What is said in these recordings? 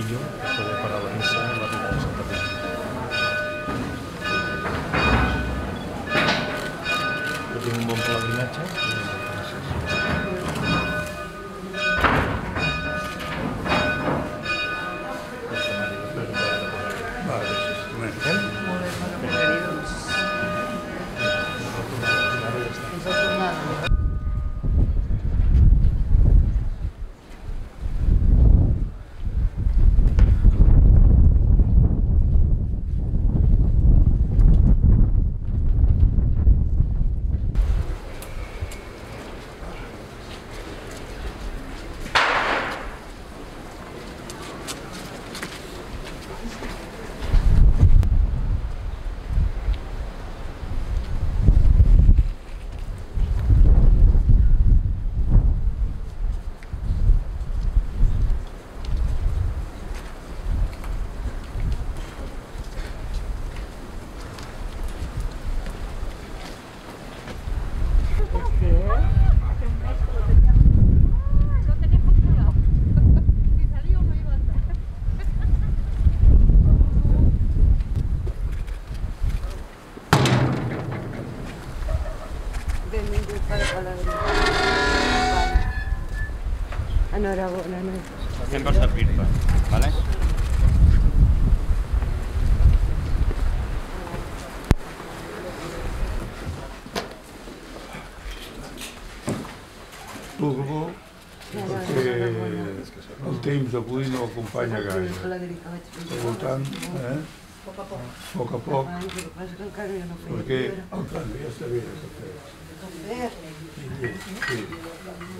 castillo, todo. Enhorabona. Estem per servir-te, vale? Turbo, perquè el temps avui no acompanya gaire. Per tant, eh, A poc a poc. a perquè el canvi ja està bé, el Sí.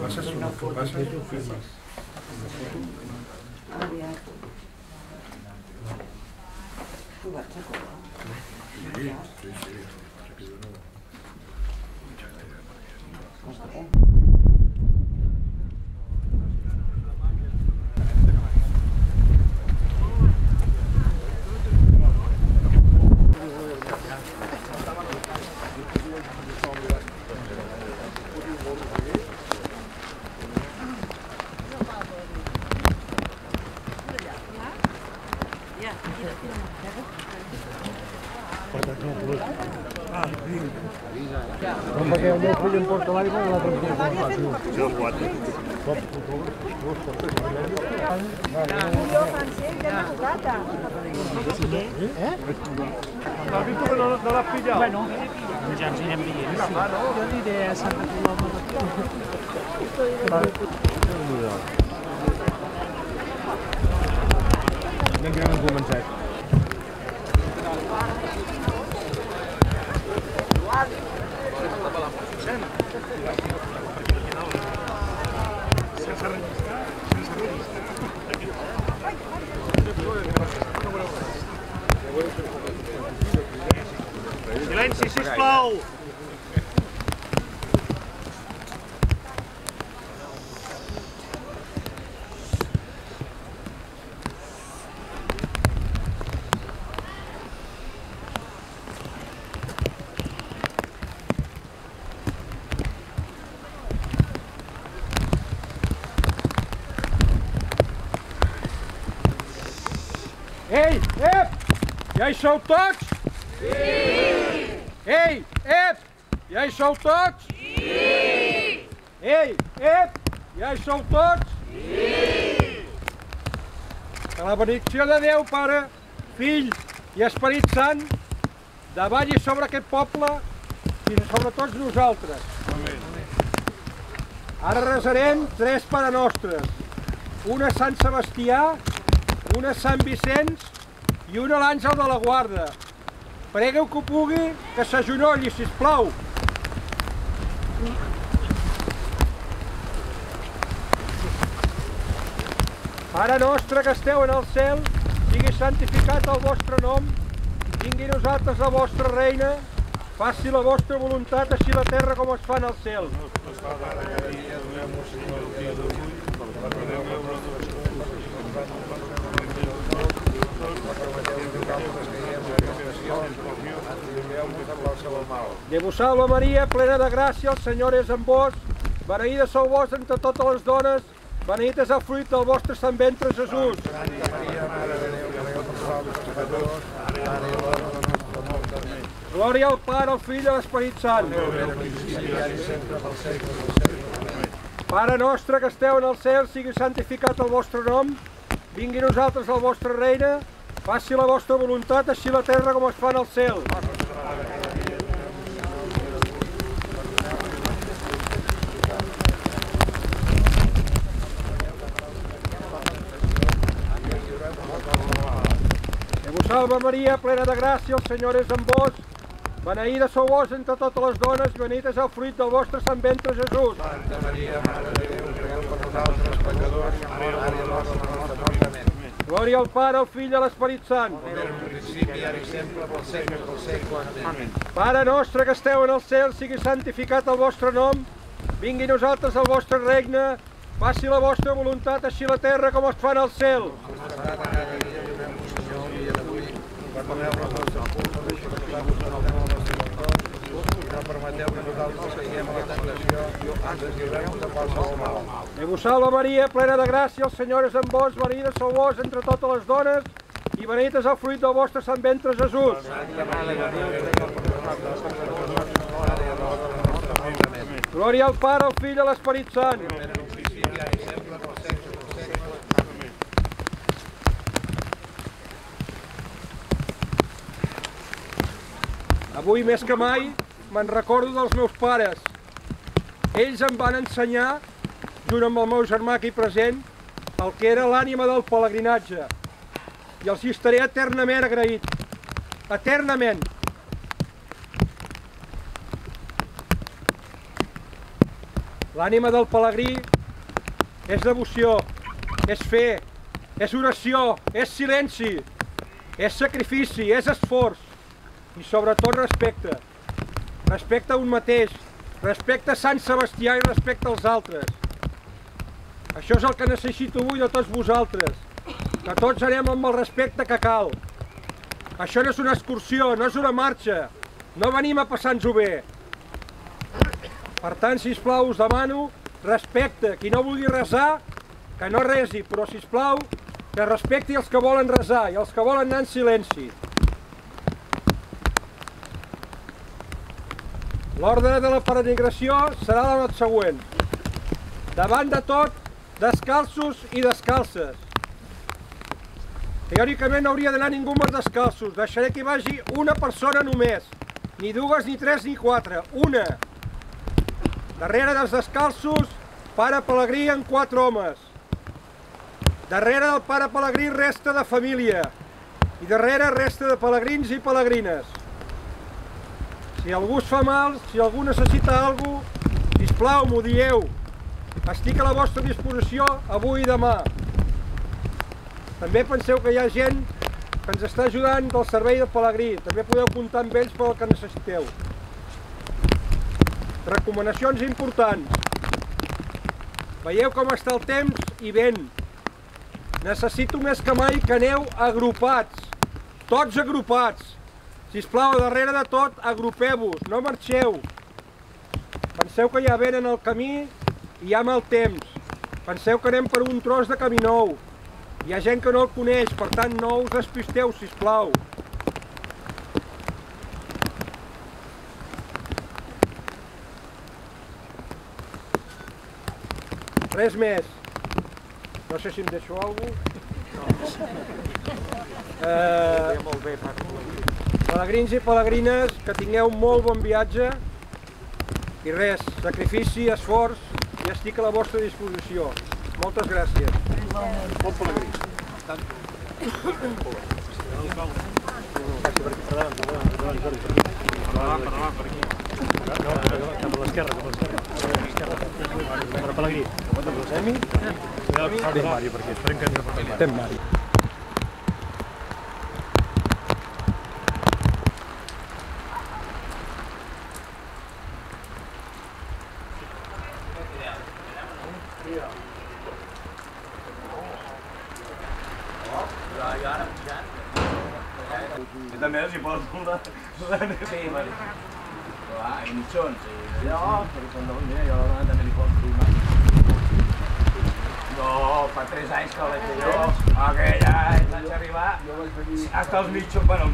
Pasas una foto, bé? Has menjat coca? Passa una passa Aviat. Tu vas a coca? Silenci, sisplau! Ei, ep! Ja hi sou tots? Sí! Ei, ep! Ja hi sou tots? Sí! Ei, ep! Ja hi sou tots? Sí! Que la benedicció de Déu, Pare, Fill i Esperit Sant, davalli sobre aquest poble i sobre tots nosaltres. Ara resarem tres Pare Nostres. Una a Sant Sebastià, una a Sant Vicenç i una a l'Àngel de la Guarda. Pregueu que ho pugui, que s'agenolli, sisplau. Pare nostre que esteu en el cel, sigui santificat el vostre nom, vingui a nosaltres la vostra reina, faci la vostra voluntat així la terra com es fa en el cel. De vos salva Maria, plena de gràcia, el Senyor és amb vos, beneïda sou vos entre totes les dones, beneït és el fruit del vostre sant ventre, Jesús. Glòria al Pare, al Fill i a l'Esperit Sant. Pare nostre que esteu en el cel, sigui santificat el vostre nom, vingui a nosaltres el vostre reina, faci la vostra voluntat així la terra com es fa en el cel. Que vos salva Maria, plena de gràcia, el Senyor és amb vos. Beneïda sou vos entre totes les dones, beneït és el fruit del vostre sant ventre, Jesús. Santa Maria, Mare de Déu, pregueu per nosaltres pecadors, ara i a l'hora de la nostra mort. Glòria al Pare, al Fill i a l'Esperit Sant. Pare nostre que esteu en el cel, sigui santificat el vostre nom, vingui a nosaltres el vostre regne, faci la vostra voluntat així a la terra com es fa en el cel. No permeteu que nosaltres a la tentació, antes lliureu de qualsevol mal. Vos salva Maria, plena de gràcia, el Senyor és amb vos, benedita sou vos entre totes les dones, i benedit és el fruit del vostre sant ventre Jesús. Glòria al Pare, al Fill i a l'Esperit Sant. Avui més que mai me'n recordo dels meus pares. Ells em van ensenyar, junt amb el meu germà aquí present, el que era l'ànima del pelegrinatge. I els hi estaré eternament agraït. Eternament. L'ànima del pelegrí és devoció, és fe, és oració, és silenci, és sacrifici, és esforç i sobretot respecte. Respecte a un mateix, respecte a Sant Sebastià i respecte als altres. Això és el que necessito avui de tots vosaltres, que tots anem amb el respecte que cal. Això no és una excursió, no és una marxa, no venim a passar-nos-ho bé. Per tant, si plau, us demano respecte. Qui no vulgui resar, que no resi, però si plau, que respecti els que volen resar i els que volen anar en silenci. L'ordre de la peregrinació serà la següent. Davant de tot, descalços i descalces. Teòricament no hauria d'anar ningú més descalços. Deixaré que hi vagi una persona només. Ni dues, ni tres, ni quatre. Una. Darrere dels descalços, pare Pelegrí en quatre homes. Darrere del pare Pelegrí resta de família. I darrere resta de pelegrins i pelegrines. Si algú es fa mal, si algú necessita alguna cosa, sisplau, m'ho dieu. Estic a la vostra disposició avui i demà. També penseu que hi ha gent que ens està ajudant del servei de pelegrí. També podeu comptar amb ells per el que necessiteu. Recomanacions importants. Veieu com està el temps i vent. Necessito més que mai que aneu agrupats. Tots agrupats. Si us plau, darrere de tot, agrupeu-vos, no marxeu. Penseu que hi ha vent en el camí i hi ha mal temps. Penseu que anem per un tros de camí nou. Hi ha gent que no el coneix, per tant no us despisteu, si us plau. Res més. No sé si em deixo alguna cosa. Eh, Molt bé, Paco. Pelegrins i pelegrines, que tingueu molt bon viatge i res, sacrifici, esforç i estic a la vostra disposició. Moltes gràcies. Bon pelegrí. Cap a l'esquerra, cap a l'esquerra. Per a Pelegrí. Posem-hi? Té Mari, perquè esperem que ens aportem Mari. Tem Mari. Jo també els hi poso la... Sí, vale. Clar, i mitjons, i allò, però quan no, mira, jo a la dona li. No, fa 3 anys que vaig fer jo, aquell any vaig arribar, jo. Hasta els mitjons van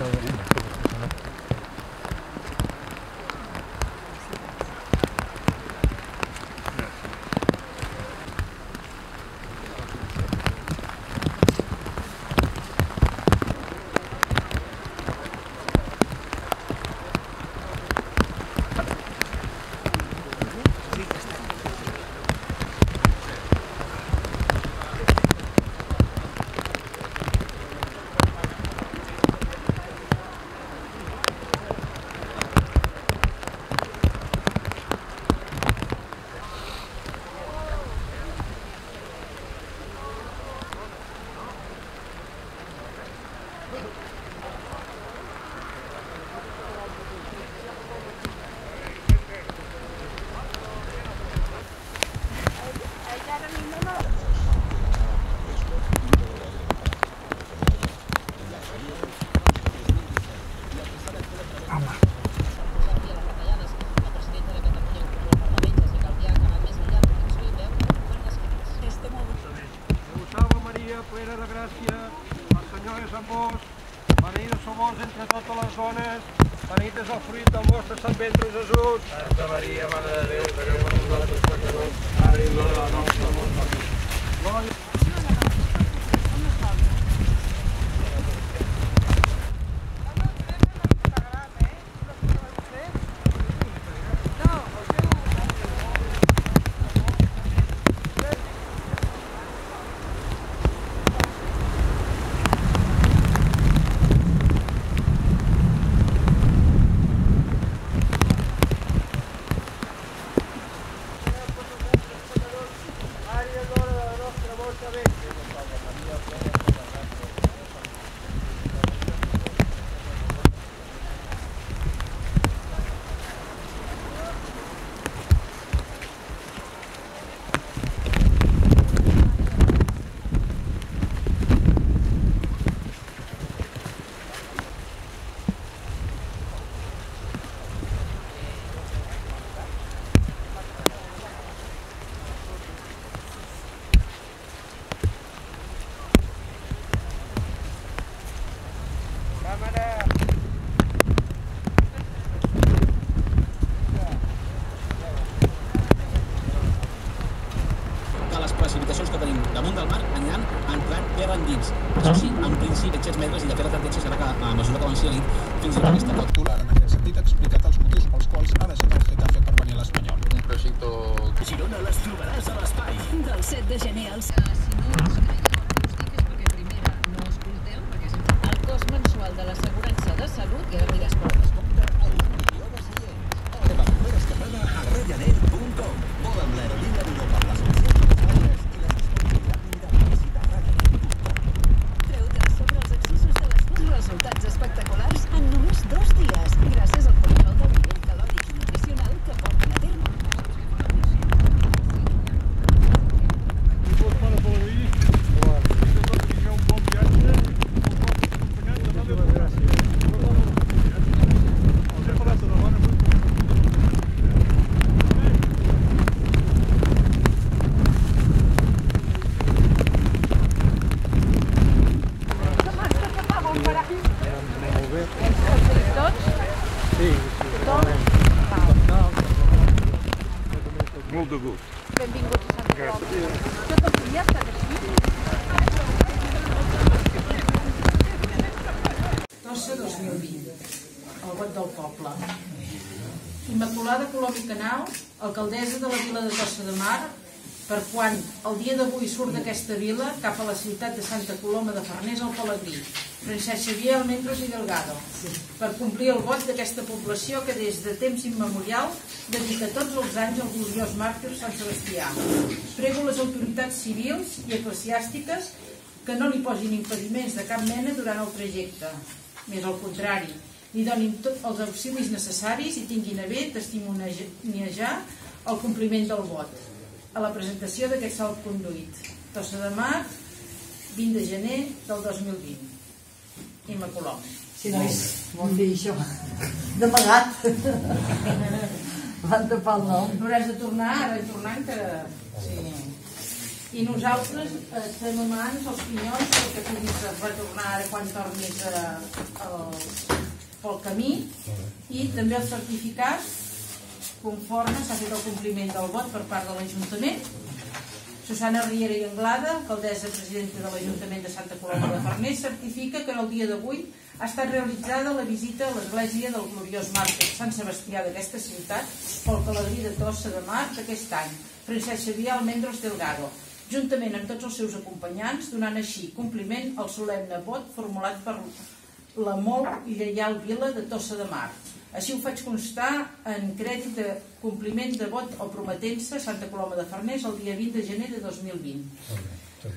al mig. Us molt de gust. Benvinguts a Sant Colom. Tot el dia ha estat així? Tossa 2020, el vot del poble. Immaculada Colom i Canal, alcaldessa de la vila de Tossa de Mar, per quan el dia d'avui surt d'aquesta vila cap a la ciutat de Santa Coloma de Farners al Pelegrí, Francesc Xavier Almendros i Delgado, per complir el vot d'aquesta població que des de temps immemorial dedica tots els anys al gloriós màrtir Sant Sebastià. Prego les autoritats civils i eclesiàstiques que no li posin impediments de cap mena durant el trajecte, més al contrari, li donin tots els auxilis necessaris i tinguin a bé testimoniajar el compliment del vot a la presentació d'aquest salt conduït. Tossa de Mar, 20 de gener del 2020. Immaculom. Sí, nois, bon dia, això. D'amagat. Van tapar el nom. Hauràs de tornar, ara tornant que... Sí. I nosaltres estem amants els pinyons perquè puguis retornar ara quan tornis a, a, pel camí i també el certificat conforme s'ha fet el compliment del vot per part de l'Ajuntament. Susana Riera i Anglada, alcaldessa presidenta de l'Ajuntament de Santa Coloma de Farners, certifica que en el dia d'avui ha estat realitzada la visita a l'església del gloriós màrtir Sant Sebastià d'aquesta ciutat pel Pelegrí de Tossa de Mar d'aquest any, Francesc Xavier Almendros Delgado, juntament amb tots els seus acompanyants, donant així compliment al solemne vot formulat per la molt lleial vila de Tossa de Mar. Així ho faig constar en crèdit de compliment de vot o prometença Santa Coloma de Farners el dia 20 de gener de 2020.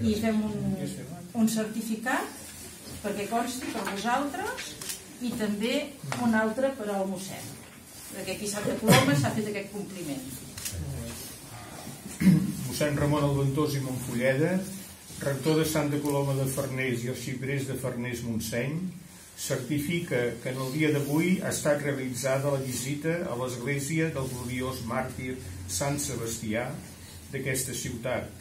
I fem un, un certificat perquè consti per vosaltres i també un altre per al mossèn perquè aquí a Santa Coloma s'ha fet aquest compliment. Mossèn Ramon Albentós i Montfulleda, rector de Santa Coloma de Farners i arxiprers de Farners Montseny, certifica que en el dia d'avui ha estat realitzada la visita a l'església del gloriós màrtir Sant Sebastià d'aquesta ciutat,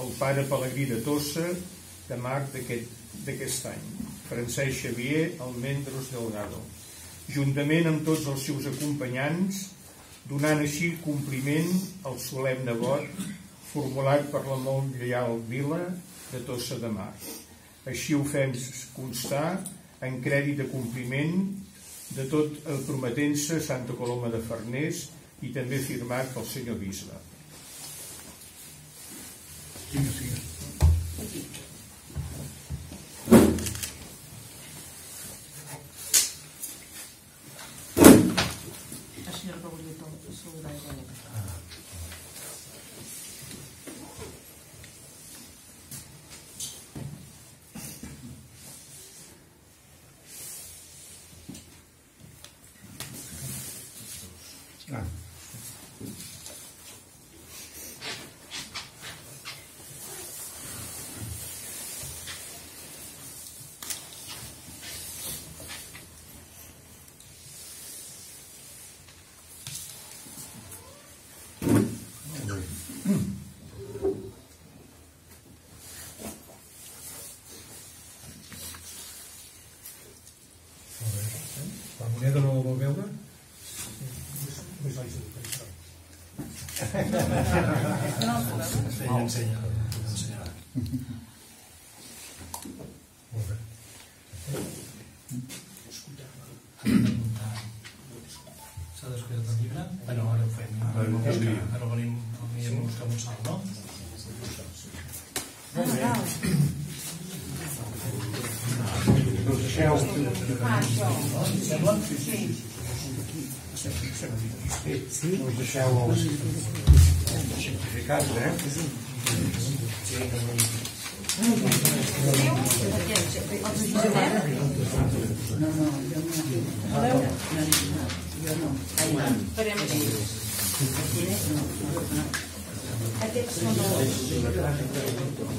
el pare Pelegrí de Tossa, de marc d'aquest any, Francesc Xavier Almendros Delgado, juntament amb tots els seus acompanyants, donant així compliment al solemne vot formulat per la molt lleial vila de Tossa de Mar. Així ho fem constar en crèdit de compliment de tot el prometença Santa Coloma de Farners i també firmat pel senyor bisbe. Siga, siga. El senyor que volia to- saludar era ell. Ah. La moneda no la vol veure? Més baix de pensar. Ensenya, ensenya. Molt bé. S'ha descuidat el llibre? Bueno, ara ho fem. Ara, ho venim, anirem a buscar un salt, no? Ah. Doncs deixeu... Ah, això. Sembla? Sí. Sí, doncs deixeu els certificats, eh? Farem així. Aquests són els...